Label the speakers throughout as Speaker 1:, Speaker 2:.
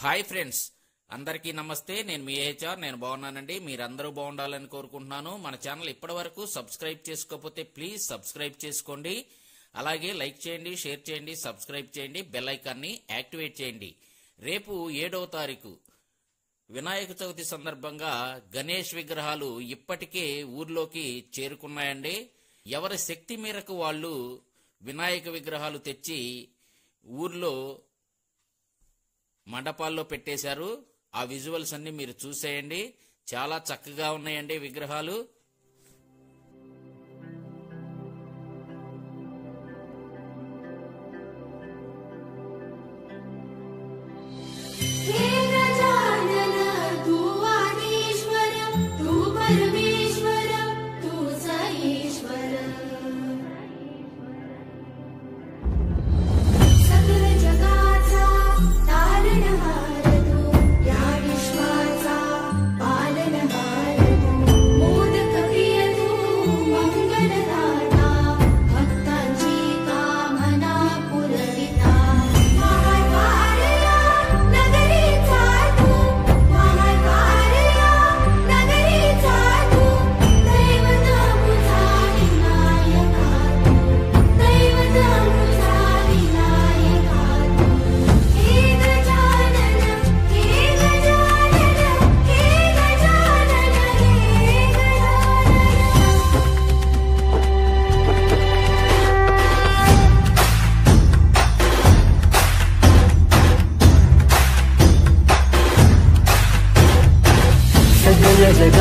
Speaker 1: Hi friends. అందరికీ నమస్తే. నేను మీ హెచ్ఆర్. నేను బాగున్నానండి. మీరందరూ బాగుండాలని కోరుకుంటున్నాను. మన ఛానల్ ఇప్పటి వరకు సబ్స్క్రైబ్ చేసుకోకపోతే ప్లీజ్ సబ్స్క్రైబ్ చేసుకోండి. అలాగే లైక్ చేయండి షేర్ చేయండి సబ్స్క్రైబ్ చేయండి బెల్ ఐకాన్ని యాక్టివేట్ చేయండి. రేపు ఏడవ తారీఖు. వినాయక చవితి సందర్భంగా గణేష్ విగ్రహాలు ఇప్పటికే ఊర్లోకి చేరుకున్నాయండి. ఎవరి శక్తి మేరకు వాళ్ళు వినాయక విగ్రహాలు తెచ్చి ఊర్లో మండపాల్లో పెట్టేశారు. ఆ విజువల్స్ అన్ని మీరు చూసేయండి. చాలా చక్కగా ఉన్నాయండి విగ్రహాలు.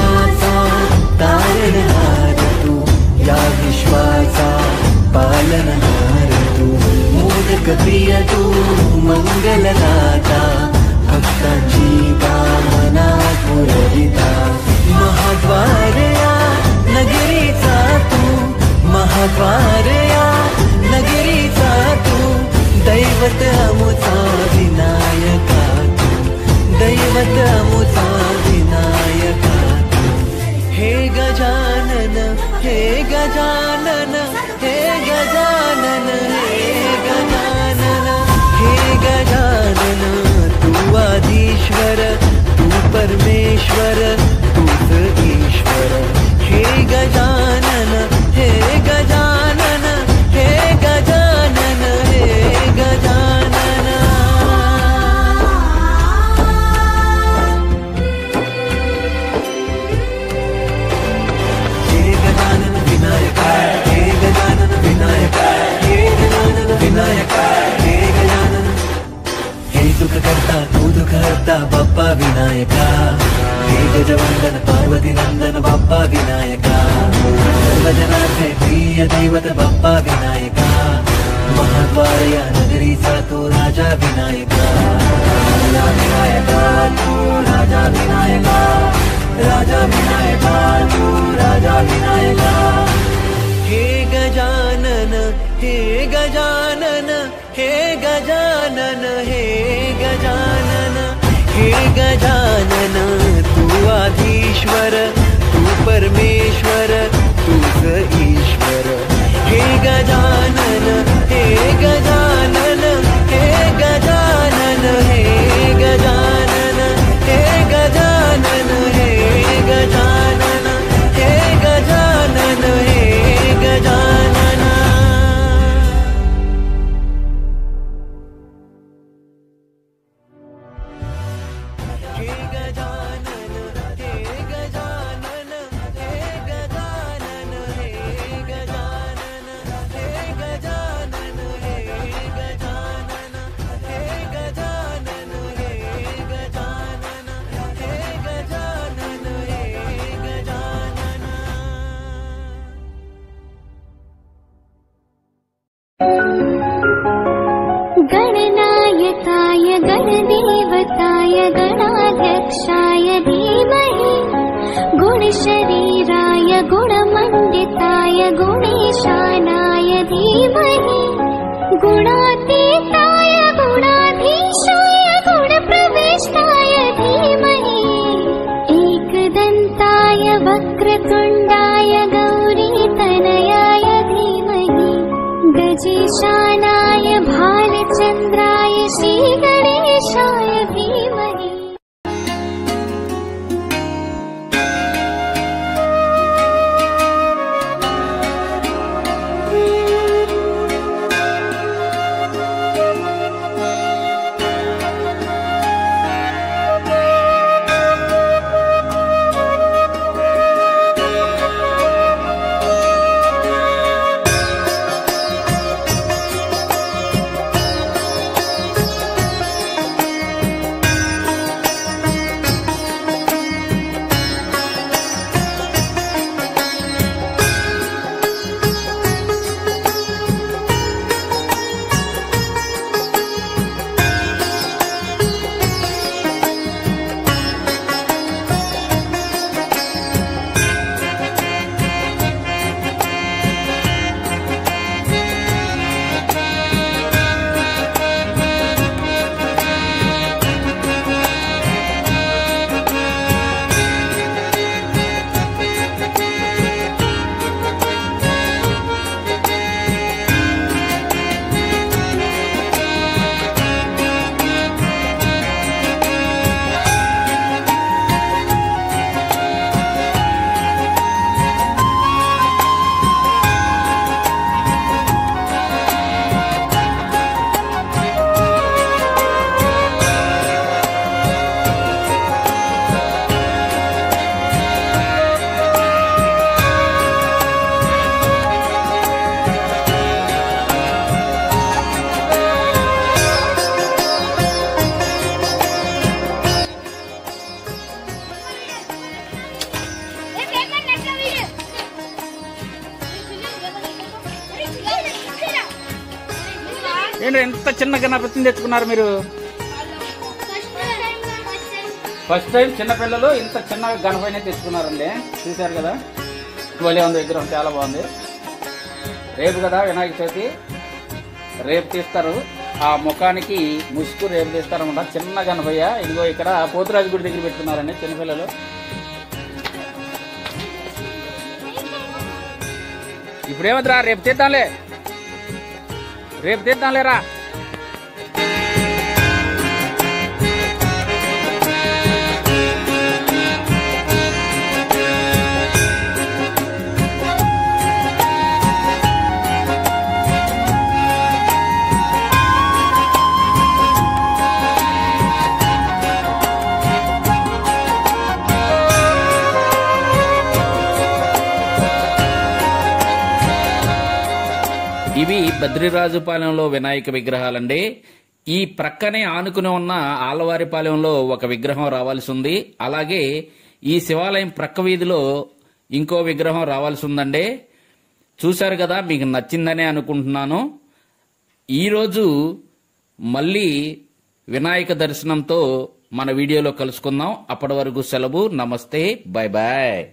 Speaker 1: ्वासायन
Speaker 2: या विश्वासा पालन कारतु मोदकपीयतु मङ्गलनाता भक्तजीवामना गुरयिता महद्वा गजानन, हे गजानन हे गजानन हे गजानन
Speaker 3: हे गजानन, तू आदिश्वर तू परमेश्वर, तू ईश्वर, हे गजानन। विनायक गजवंदन पार्वती नंदन बाप्पा विनायक जनार्दन प्रिय दैवत बाप्पा विनायक महाद्वार नगरी सा तो राजा विनायक राजा विनायक राजा विनायक राजा विनायक राजा विनायक हे गजानन हे गजानन हे गजानन हे गजानन हे गजानन तू आधीश्वर तू परमेश्वर तूच
Speaker 4: गुणशरीराय गुण
Speaker 1: ఏంటి ఎంత చిన్న గణపతిని తెచ్చుకున్నారు మీరు? ఫస్ట్ టైం చిన్నపిల్లలు ఇంత చిన్న గణపతిని తెచ్చుకున్నారండి. చూశారు కదా? భలే ఉంది విగ్రహం చాలా బాగుంది. రేపు కదా వినాయక చవితి. రేపు తీస్తారు. ఆ ముఖానికి ముసుగు రేపు తీస్తారనమాట చిన్న గణపయ్య. ఇదిగో ఇక్కడ పోతురాజు గుడి దగ్గర పెట్టుకున్నారండి చిన్నపిల్లలు. ఇప్పుడేమద్దురా? రేపు తీద్దాంలే. రేపు తీద్దాంలేరా ఇవి బద్రిరాజుపాలెంలో వినాయక విగ్రహాలండి. ఈ ప్రక్కనే ఆనుకుని ఉన్న ఆలవారిపాలెంలో ఒక విగ్రహం రావాల్సి ఉంది. అలాగే ఈ శివాలయం ప్రక్క వీధిలో ఇంకో విగ్రహం రావాల్సి ఉందండి. చూశారు కదా మీకు నచ్చిందనే అనుకుంటున్నాను. ఈరోజు మళ్ళీ వినాయక దర్శనంతో మన వీడియోలో కలుసుకుందాం. అప్పటి వరకు సెలవు. నమస్తే. Bye bye